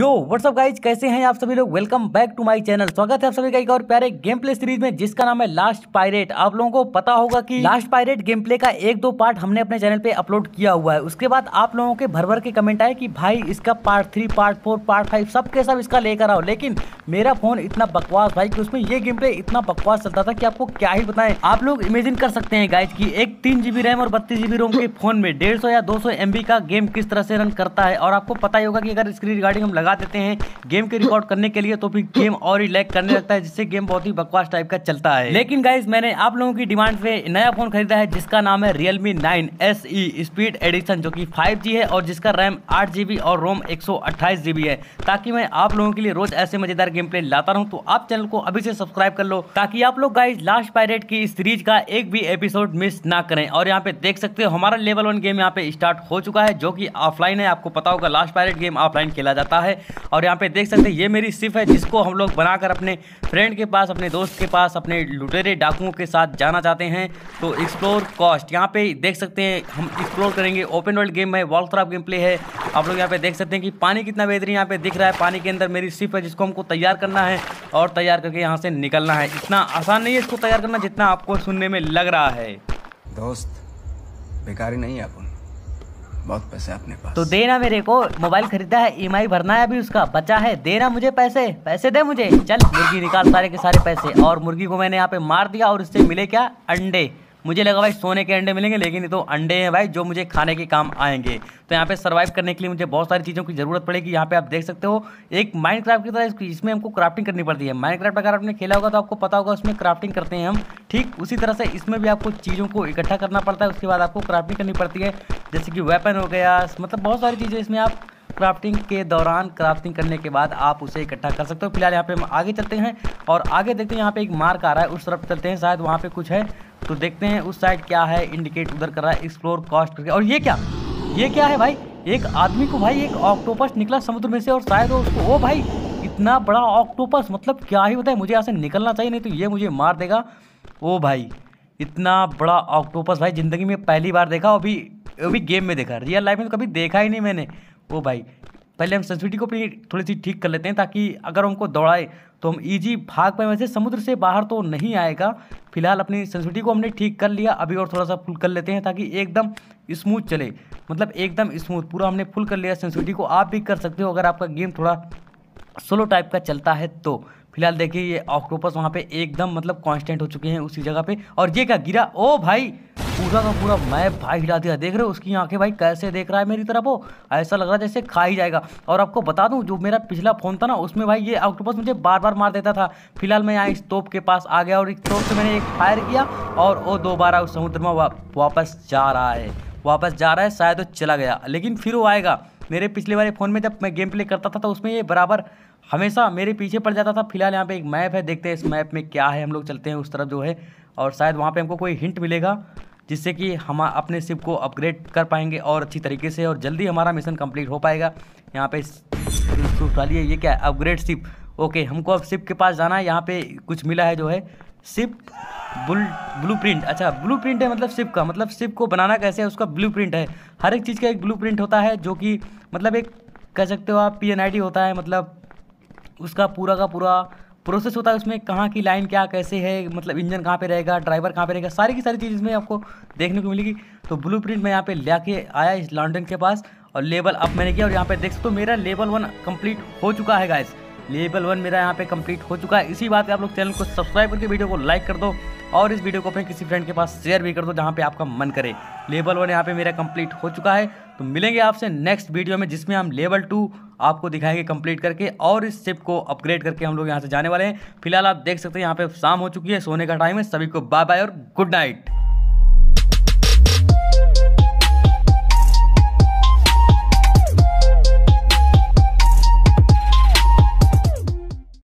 यो WhatsApp guys कैसे हैं आप सभी लोग? Welcome back to my channel स्वागत है आप सभी का एक और प्यारे गेम प्ले सीरीज़ में, जिसका नाम है लास्ट पायरेट आप लोगों को पता होगा कि लास्ट पायरेट गेम प्ले का एक दो पार्ट हमने अपने चैनल पे अपलोड किया हुआ है। उसके बाद आप लोगों के भर भर के कमेंट आए कि भाई, इसका part three part four part five सब के सब इसका लेकर आओ। लेकिन मेरा फ़ोन इतना बकवास भाई, कि उसमें ये गेम प्ले इतना बकवास चलता था कि आपको क्या ही बताएँ। आप लोग इमेजिन कर सकते हैं गाइज़ की एक तीन जीबी रैम और बत्तीस जीबी रोम के फ़ोन में डेढ़ या दो सौ का गेम किस तरह से रन करता है। और आपको पता ही होगा कि अगर इसकी रिगार्डिंग हम लगा देते हैं। गेम के रिकॉर्ड करने के लिए तो फिर गेम और ही लैग करने लगता है, जिससे गेम बहुत ही बकवास टाइप का चलता है। लेकिन गाइज़ मैंने आप लोगों की डिमांड पे नया फ़ोन खरीदा है, जिसका नाम है Realme nine S E speed edition जो कि 5G है और जिसका रैम आठ और रोम एक है। ताकि मैं आप लोगों के लिए रोज ऐसे मज़ेदार गेम प्ले लाता रहूँ तो आप चैनल को अभी से सब्सक्राइब कर लो, ताकि आप लोग गाइज़ लास्ट पायरेट की सीरीज़ का एक भी एपिसोड मिस ना करें। और यहाँ पे देख सकते हो, हमारा लेवल वन गेम यहाँ पे स्टार्ट हो चुका है, जो कि ऑफलाइन है। आपको पता होगा लास्ट पायरेट गेम ऑफलाइन खेला जाता है। और यहाँ पे देख सकते हैं, ये मेरी सिर्फ़ है जिसको हम लोग बनाकर अपने फ्रेंड के पास, अपने दोस्त के पास, अपने लुटेरे डाकुओं के साथ जाना चाहते हैं। तो एक्सप्लोर कॉस्ट यहाँ पे देख सकते हैं, हम एक्सप्लोर करेंगे। ओपन वर्ल्ड गेम है वॉल क्राफ्ट गेम प्ले है। आप लोग यहाँ पे देख सकते हैं कि पानी कितना बेहतरीन यहाँ पे दिख रहा है। पानी के अंदर मेरी सिर्फ़ है जिसको हमको तैयार करना है और तैयार करके यहाँ से निकलना है। इतना आसान नहीं है इसको तैयार करना जितना आपको सुनने में लग रहा है। दोस्त बेकारी नहीं है अपन। बहुत पैसे अपने पास। तो देना मेरे को, मोबाइल खरीदा है ईएमआई भरना है अभी उसका, बचा है देना मुझे पैसे पैसे दे मुझे। चल, मुर्गी निकाल सारे के सारे पैसे, और मुर्गी को मैंने यहाँ पे मार दिया, और इससे मिले क्या? अंडे। मुझे लगा भाई सोने के अंडे मिलेंगे, लेकिन ये तो अंडे हैं भाई जो मुझे खाने के काम आएँगे। तो यहाँ पे सर्वाइव करने के लिए मुझे बहुत सारी चीज़ों की ज़रूरत पड़ेगी। यहाँ पे आप देख सकते हो, एक माइंड क्राफ्ट की तरह इसमें हमको क्राफ्टिंग करनी पड़ती है। माइंड क्राफ्ट अगर आपने खेला होगा तो आपको पता होगा उसमें क्राफ्टिंग करते हैं हम। ठीक उसी तरह से इसमें भी आपको चीज़ों को इकट्ठा करना पड़ता है, उसके बाद आपको क्राफ्टिंग करनी पड़ती है। जैसे कि वेपन हो गया मतलब बहुत सारी चीज़ें इसमें आप क्राफ्टिंग के दौरान क्राफ्टिंग करने के बाद आप उसे इकट्ठा कर सकते हो। फ़िलहाल यहाँ पे हम आगे चलते हैं और आगे देखते हैं यहाँ पे एक मार्क आ रहा है, उस तरफ़ चलते हैं, शायद वहाँ पे कुछ है। तो देखते हैं उस साइड क्या है इंडिकेट उधर कर रहा है एक्सप्लोर कॉस्ट करके। और ये क्या? ये क्या है भाई? एक आदमी को भाई एक ऑक्टोपस निकला समुद्र में से और शायद उसको, ओ भाई, इतना बड़ा ऑक्टोपस मतलब क्या ही बताए, मुझे यहाँ से निकलना चाहिए, नहीं तो ये मुझे मार देगा। ओ भाई, इतना बड़ा ऑक्टोपस भाई, ज़िंदगी में पहली बार देखा, अभी अभी गेम में देखा। रियल लाइफ में तो कभी देखा ही नहीं मैंने। ओ भाई पहले हम सेंसिटिविटी को अपनी थोड़ी सी ठीक कर लेते हैं ताकि अगर हमको दौड़ाए तो हम इजी भाग पाए। वैसे समुद्र से बाहर तो नहीं आएगा। फ़िलहाल अपनी सेंसिटिविटी को हमने ठीक कर लिया। अभी और थोड़ा सा फुल कर लेते हैं ताकि एकदम स्मूथ चले। मतलब एकदम स्मूथ पूरा हमने फुल कर लिया सेंसिटिविटी को। आप भी कर सकते हो अगर आपका गेम थोड़ा स्लो टाइप का चलता है तो। फ़िलहाल देखिए ये ऑक्टोपस वहाँ पे एकदम मतलब कांस्टेंट हो चुके हैं उसी जगह पे। और ये क्या गिरा? ओ भाई! पूरा का पूरा, मैं भाई हिला दिया देख रहे हो उसकी आँखें भाई कैसे देख रहा है मेरी तरफ़ वो? ऐसा लग रहा है जैसे खा ही जाएगा। और आपको बता दूँ, जो मेरा पिछला फ़ोन था ना, उसमें भाई ये ऑक्टोपस मुझे बार बार मार देता था। फ़िलहाल मैं यहाँ इस तोप के पास आ गया और इस तोप से मैंने एक फायर किया और वो दोबारा उस समुद्र में वापस जा रहा है। वापस जा रहा है, शायद वो चला गया। लेकिन फिर वो आएगा। मेरे पिछले वाले फ़ोन में जब मैं गेम प्ले करता था तो उसमें ये बराबर हमेशा मेरे पीछे पड़ जाता था। फ़िलहाल यहाँ पे एक मैप है, देखते हैं इस मैप में क्या है, हम लोग चलते हैं उस तरफ़ जो है। और शायद वहाँ पे हमको कोई हिंट मिलेगा। जिससे कि हम अपने शिप को अपग्रेड कर पाएँगे और अच्छी तरीके से और जल्दी हमारा मिशन कंप्लीट हो पाएगा। यहाँ पे डालिए, ये क्या है? अपग्रेड शिप ओके हमको अब शिप के पास जाना है। यहाँ पे कुछ मिला है जो है। शिप बुल ब्लू प्रिंट अच्छा ब्लू प्रिंट है मतलब शिप का। मतलब शिप को बनाना कैसे है? उसका ब्लू प्रिंट है। हर एक चीज़ का एक ब्लू प्रिंट होता है जो कि मतलब एक कह सकते हो आप पीएनआईडी होता है। मतलब उसका पूरा का पूरा प्रोसेस होता है उसमें कहाँ की लाइन क्या कैसे है मतलब इंजन कहाँ पे रहेगा, ड्राइवर कहाँ पे रहेगा, सारी की सारी चीज़ इसमें आपको देखने को मिलेगी। तो ब्लू प्रिंट मैं यहाँ पे लेके आया इस लॉन्डन के पास और लेवल अप मैंने किया और यहाँ पे देख सकते हो मेरा लेवल वन कंप्लीट हो चुका है गाइस लेवल वन मेरा यहाँ पे कंप्लीट हो चुका है। इसी बात पे आप लोग चैनल को सब्सक्राइब करके वीडियो को लाइक कर दो और इस वीडियो को अपने किसी फ्रेंड के पास शेयर भी कर दो जहाँ पे आपका मन करे। लेवल वन यहाँ पे मेरा कंप्लीट हो चुका है। तो मिलेंगे आपसे नेक्स्ट वीडियो में जिसमें हम लेवल टू आपको दिखाएँगे कंप्लीट करके और इस शिप को अपग्रेड करके हम लोग यहाँ से जाने वाले हैं। फ़िलहाल आप देख सकते हैं यहाँ पे शाम हो चुकी है, सोने का टाइम है। सभी को बाय बाय और गुड नाइट